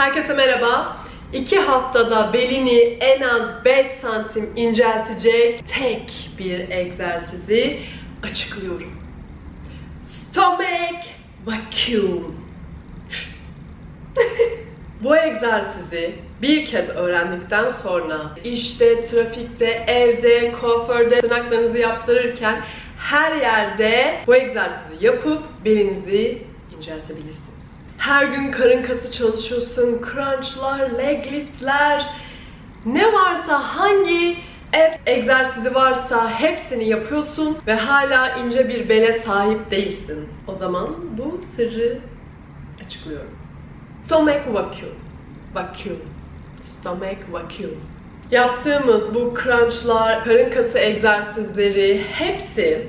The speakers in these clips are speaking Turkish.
Herkese merhaba. 2 haftada belini en az 5 santim inceltecek tek bir egzersizi açıklıyorum. Stomach vacuum. Bu egzersizi bir kez öğrendikten sonra işte, trafikte, evde, kuaförde tırnaklarınızı yaptırırken her yerde bu egzersizi yapıp belinizi inceltebilirsiniz. Her gün karın kası çalışıyorsun, crunchlar, leg liftler, ne varsa hangi abs egzersizi varsa hepsini yapıyorsun ve hala ince bir bele sahip değilsin. O zaman bu sırrı açıklıyorum. Stomach vacuum. Vacuum. Stomach vacuum. Yaptığımız bu crunchlar, karın kası egzersizleri hepsi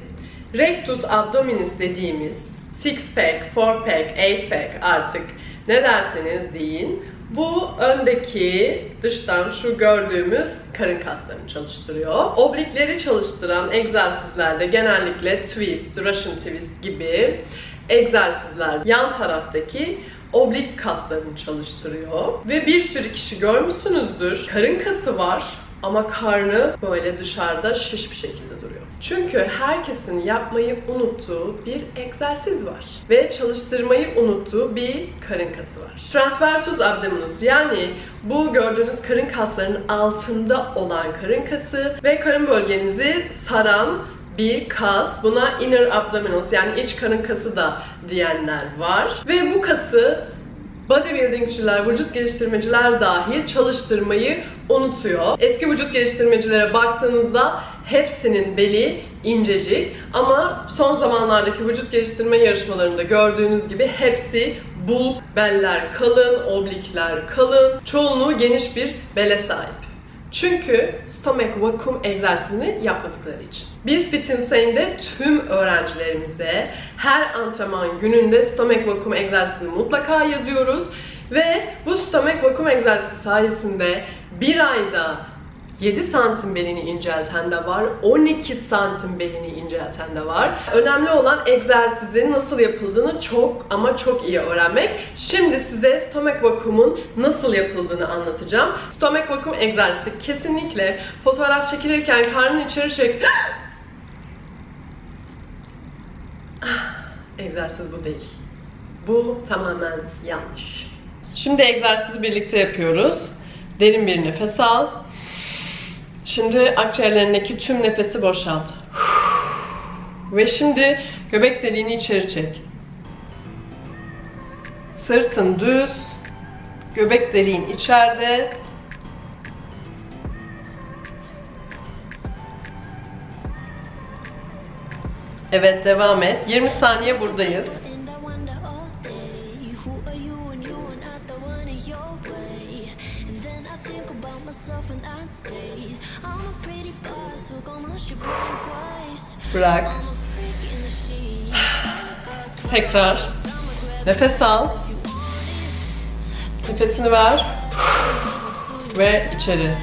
rectus abdominis dediğimiz six pack, four pack, eight pack artık ne derseniz deyin. Bu öndeki dıştan şu gördüğümüz karın kaslarını çalıştırıyor. Oblikleri çalıştıran egzersizlerde genellikle twist, Russian twist gibi egzersizler yan taraftaki oblik kaslarını çalıştırıyor. Ve bir sürü kişi görmüşsünüzdür. Karın kası var ama karnı böyle dışarıda şiş bir şekilde duruyor. Çünkü herkesin yapmayı unuttuğu bir egzersiz var. Ve çalıştırmayı unuttuğu bir karın kası var. Transversus abdominus yani bu gördüğünüz karın kaslarının altında olan karın kası ve karın bölgenizi saran bir kas. Buna inner abdominals yani iç karın kası da diyenler var. Ve bu kası bodybuildingçiler, vücut geliştirmeciler dahil çalıştırmayı unutuyor. Eski vücut geliştirmecilere baktığınızda hepsinin beli incecik ama son zamanlardaki vücut geliştirme yarışmalarında gördüğünüz gibi hepsi bulk, beller kalın, oblikler kalın, çoğunluğu geniş bir bele sahip. Çünkü stomach vacuum egzersizini yapmadıkları için. Biz Fit Insane'de tüm öğrencilerimize her antrenman gününde stomach vacuum egzersizini mutlaka yazıyoruz. Ve bu stomach vacuum egzersizi sayesinde bir ayda 7 santim belini incelten de var, 12 santim belini incelten de var. Önemli olan egzersizin nasıl yapıldığını çok ama çok iyi öğrenmek. Şimdi size stomach vacuum'un nasıl yapıldığını anlatacağım. Stomach vacuum egzersizi kesinlikle fotoğraf çekilirken karnını içeri çek... Egzersiz bu değil. Bu tamamen yanlış. Şimdi egzersizi birlikte yapıyoruz. Derin bir nefes al. Şimdi akciğerlerindeki tüm nefesi boşalt. Ve şimdi göbek deliğini içeri çek. Sırtın düz, göbek deliğin içeride. Evet devam et. 20 saniye buradayız. I think about myself and I stay. I'm a pretty boss, we're gonna ship twice. Bırak. Tekrar. Nefes al. Nefesini ver. Ve içeri.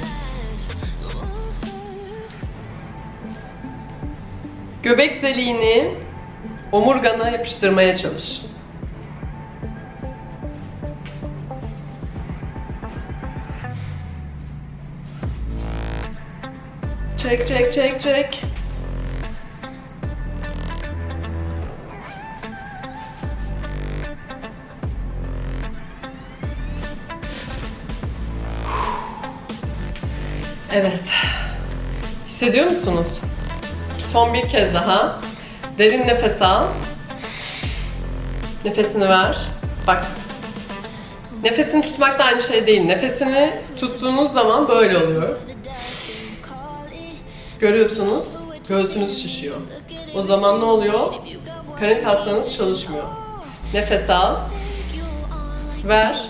Göbek deliğini omurgana yapıştırmaya çalış. Çek çek çek çek. Evet. Hissediyor musunuz? Son bir kez daha. Derin nefes al. Nefesini ver. Bak. Nefesini tutmak da aynı şey değil. Nefesini tuttuğunuz zaman böyle oluyor. Görüyorsunuz. Göğsünüz şişiyor. O zaman ne oluyor? Karın kaslarınız çalışmıyor. Nefes al. Ver.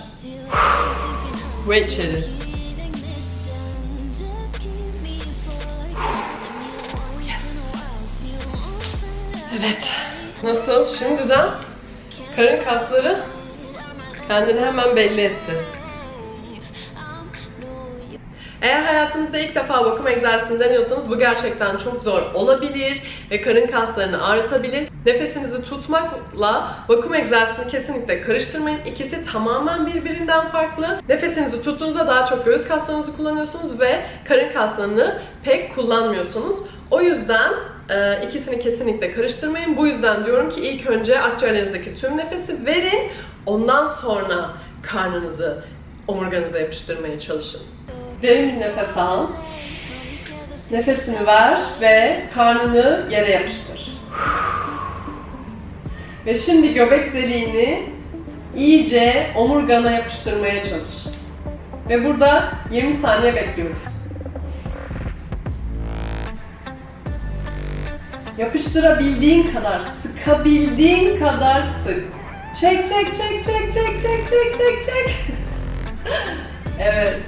Ve içeri. Evet. Nasıl? Şimdiden karın kasları kendini hemen belli etti. Eğer hayatınızda ilk defa vakum egzersizini deniyorsanız bu gerçekten çok zor olabilir ve karın kaslarını ağrıtabilir. Nefesinizi tutmakla vakum egzersizini kesinlikle karıştırmayın. İkisi tamamen birbirinden farklı. Nefesinizi tuttuğunuzda daha çok göğüs kaslarınızı kullanıyorsunuz ve karın kaslarını pek kullanmıyorsunuz. O yüzden e, ikisini kesinlikle karıştırmayın. Bu yüzden diyorum ki ilk önce akciğerlerinizdeki tüm nefesi verin. Ondan sonra karnınızı omurganıza yapıştırmaya çalışın. Derin bir nefes al. Nefesini ver ve karnını yere yapıştır. Ve şimdi göbek deliğini iyice omurgana yapıştırmaya çalış. Ve burada 20 saniye bekliyoruz. Yapıştırabildiğin kadar, sıkabildiğin kadar sık. Çek çek çek çek çek çek çek çek çek. evet.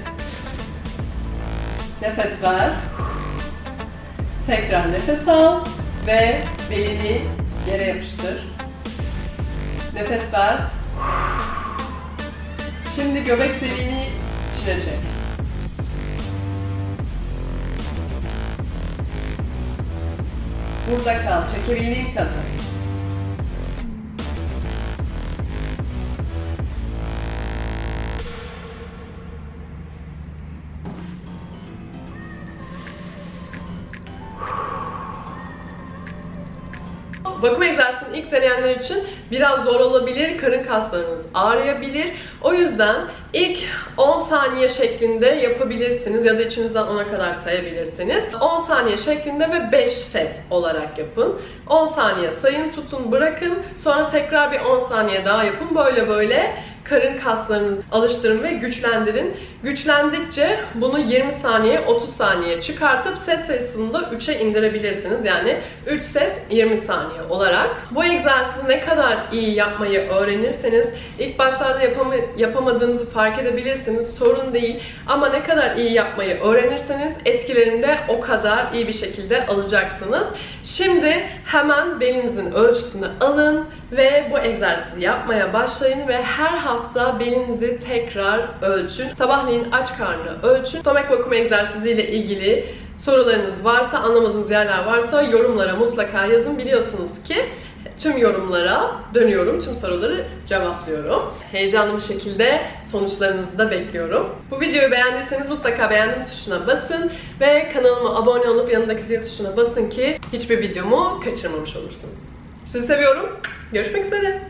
Nefes ver. Tekrar nefes al ve belini yere yapıştır. Nefes ver. Şimdi göbek deliğini içine çek. Burada kal, çekebildiğin kadar. Vakum egzersizini ilk deneyenler için biraz zor olabilir, karın kaslarınız ağrıyabilir. O yüzden ilk 10 saniye şeklinde yapabilirsiniz ya da içinizden 10'a kadar sayabilirsiniz. 10 saniye şeklinde ve 5 set olarak yapın. 10 saniye sayın, tutun, bırakın. Sonra tekrar bir 10 saniye daha yapın. Böyle böyle karın kaslarınızı alıştırın ve güçlendirin. Güçlendikçe bunu 20 saniye, 30 saniye çıkartıp set sayısını da 3'e indirebilirsiniz. Yani 3 set 20 saniye olarak. Bu egzersizi ne kadar iyi yapmayı öğrenirseniz ilk başlarda yapama yapamadığınızı fark edebilirsiniz. Sorun değil. Ama ne kadar iyi yapmayı öğrenirseniz etkilerini de o kadar iyi bir şekilde alacaksınız. Şimdi hemen belinizin ölçüsünü alın ve bu egzersizi yapmaya başlayın ve her hafta belinizi tekrar ölçün. Sabahleyin aç karnı ölçün. Stomak vakum egzersiziyle ilgili sorularınız varsa, anlamadığınız yerler varsa yorumlara mutlaka yazın. Biliyorsunuz ki tüm yorumlara dönüyorum, tüm soruları cevaplıyorum. Heyecanlı bir şekilde sonuçlarınızı da bekliyorum. Bu videoyu beğendiyseniz mutlaka beğendim tuşuna basın ve kanalıma abone olup yanındaki zil tuşuna basın ki hiçbir videomu kaçırmamış olursunuz. Sizi seviyorum. Görüşmek üzere.